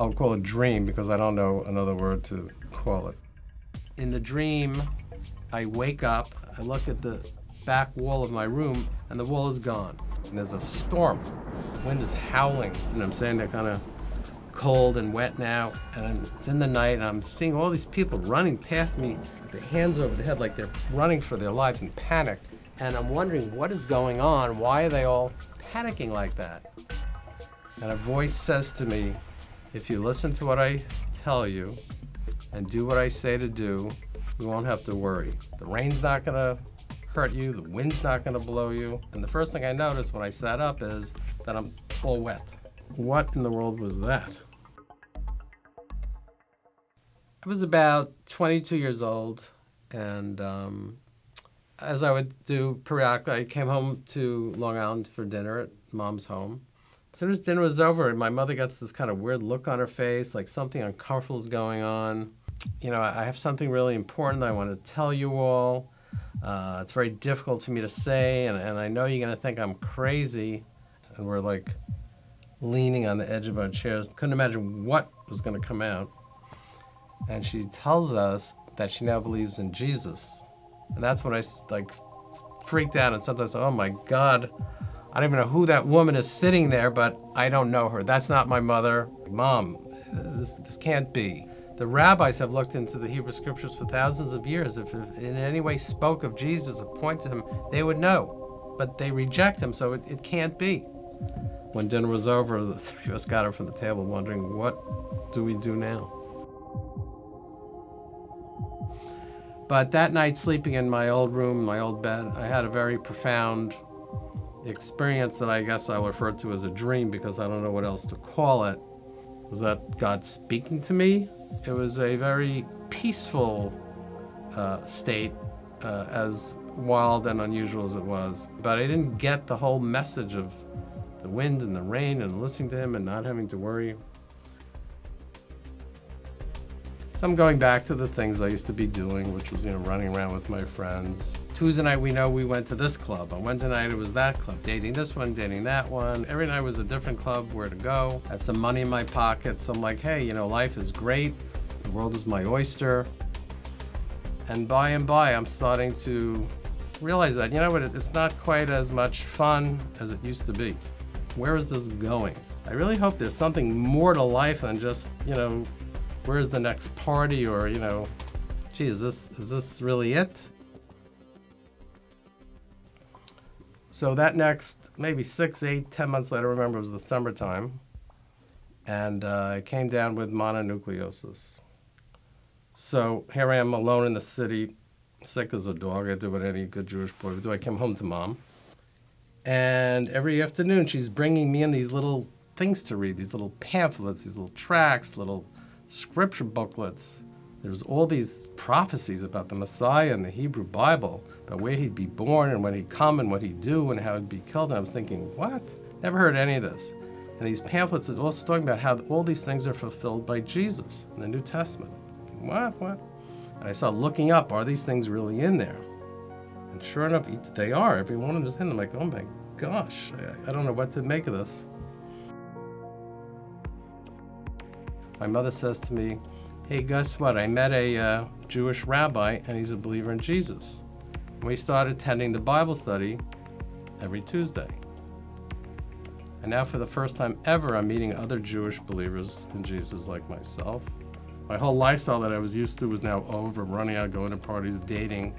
I'll call it a dream because I don't know another word to call it. In the dream, I wake up, I look at the back wall of my room, and the wall is gone. And there's a storm. The wind is howling, and I'm saying they're kind of cold and wet now, and it's in the night, and I'm seeing all these people running past me their hands over their head like they're running for their lives in panic. And I'm wondering what is going on? Why are they all panicking like that? And a voice says to me, if you listen to what I tell you and do what I say to do, you won't have to worry. The rain's not gonna hurt you, the wind's not gonna blow you. And the first thing I noticed when I sat up is that I'm all wet. What in the world was that? I was about 22 years old, and um, as I would do periodically, I came home to Long Island for dinner at mom's home. As soon as dinner was over, my mother gets this kind of weird look on her face, like something uncomfortable is going on. You know, I have something really important that I want to tell you all. Uh, it's very difficult for me to say, and, and I know you're going to think I'm crazy. And we're like leaning on the edge of our chairs. Couldn't imagine what was going to come out. And she tells us that she now believes in Jesus. And that's when I like freaked out and sometimes, oh my God, I don't even know who that woman is sitting there, but I don't know her. That's not my mother. Mom, this, this can't be. The rabbis have looked into the Hebrew scriptures for thousands of years. If, if in any way spoke of Jesus or pointed him, they would know. But they reject him, so it, it can't be. When dinner was over, the three of us got up from the table wondering, what do we do now? But that night, sleeping in my old room, my old bed, I had a very profound experience that I guess I'll refer to as a dream because I don't know what else to call it. Was that God speaking to me? It was a very peaceful uh, state, uh, as wild and unusual as it was. But I didn't get the whole message of the wind and the rain and listening to Him and not having to worry. So I'm going back to the things I used to be doing, which was, you know, running around with my friends. Tuesday night, we know we went to this club. On Wednesday night, it was that club. Dating this one, dating that one. Every night was a different club, where to go. I have some money in my pocket, so I'm like, hey, you know, life is great. The world is my oyster. And by and by, I'm starting to realize that, you know what, it's not quite as much fun as it used to be. Where is this going? I really hope there's something more to life than just, you know, where's the next party or, you know, gee, is this, is this really it? So that next, maybe six, eight, ten months later, remember it was the summertime, and uh, I came down with mononucleosis. So here I am alone in the city, sick as a dog. I do what any good Jewish boy would do. I came home to mom, and every afternoon she's bringing me in these little things to read, these little pamphlets, these little tracts, little scripture booklets. There's all these prophecies about the Messiah in the Hebrew Bible, about where he'd be born and when he'd come and what he'd do and how he'd be killed. And I was thinking, what? Never heard any of this. And these pamphlets are also talking about how all these things are fulfilled by Jesus in the New Testament. What? What? And I started looking up, are these things really in there? And sure enough, they are. Every one of them is in. I'm like, oh my gosh, I don't know what to make of this. My mother says to me, hey, guess what? I met a uh, Jewish rabbi and he's a believer in Jesus. And we started attending the Bible study every Tuesday. And now, for the first time ever, I'm meeting other Jewish believers in Jesus like myself. My whole lifestyle that I was used to was now over running out, going to parties, dating.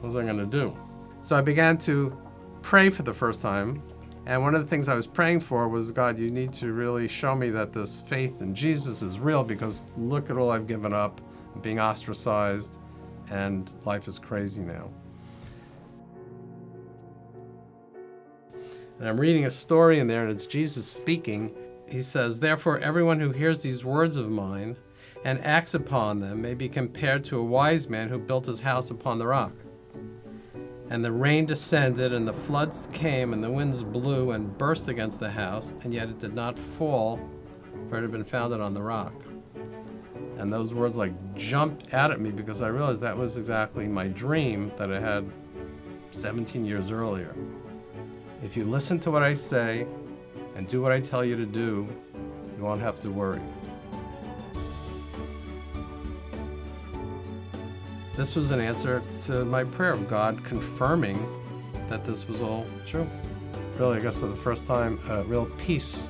What was I going to do? So I began to pray for the first time and one of the things I was praying for was, God, you need to really show me that this faith in Jesus is real because look at all I've given up, being ostracized, and life is crazy now. And I'm reading a story in there, and it's Jesus speaking. He says, Therefore, everyone who hears these words of mine and acts upon them may be compared to a wise man who built his house upon the rock. And the rain descended, and the floods came, and the winds blew and burst against the house, and yet it did not fall, for it had been founded on the rock. And those words like jumped out at me because I realized that was exactly my dream that I had 17 years earlier. If you listen to what I say and do what I tell you to do, you won't have to worry. This was an answer to my prayer of God confirming that this was all true. Really, I guess for the first time, a real peace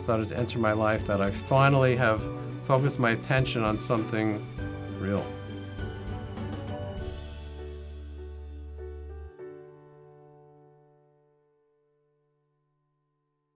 started to enter my life that I finally have focused my attention on something real.